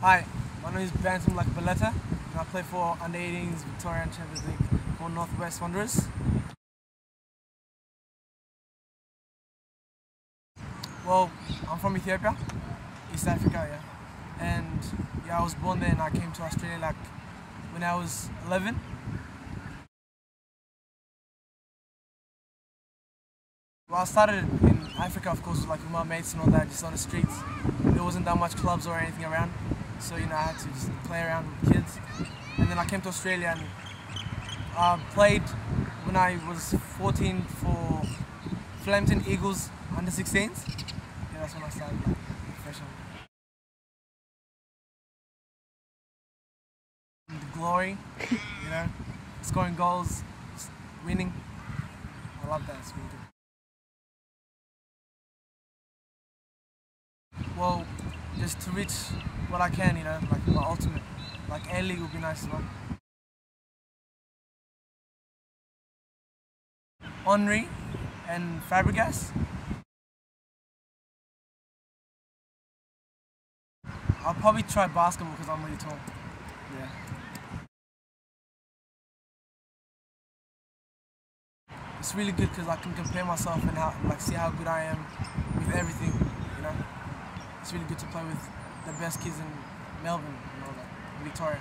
Hi, my name is Banteamlaki Belleti, and I play for Under 18s Victorian Champions League for Northwest Wanderers. Well, I'm from Ethiopia, East Africa, yeah. And yeah, I was born there and I came to Australia like when I was 11. Well, I started in Africa, of course, like with my mates and all that, just on the streets. There wasn't that much clubs or anything around, so you know I had to just play around with kids. And then I came to Australia and uh, played when I was 14 for Flemington Eagles under 16s. I started. The glory, you know, scoring goals, winning. I love that. It's really good. Well, just to reach what I can, you know, like my ultimate. Like A League would be nice as well. Henri and Fabregas. I'll probably try basketball because I'm really tall. Yeah. It's really good because I can compare myself and how, like, see how good I am with everything, you know. It's really good to play with the best kids in Melbourne and all that, Victoria.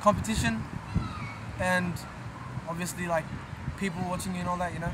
Competition and obviously like people watching you and all that, you know.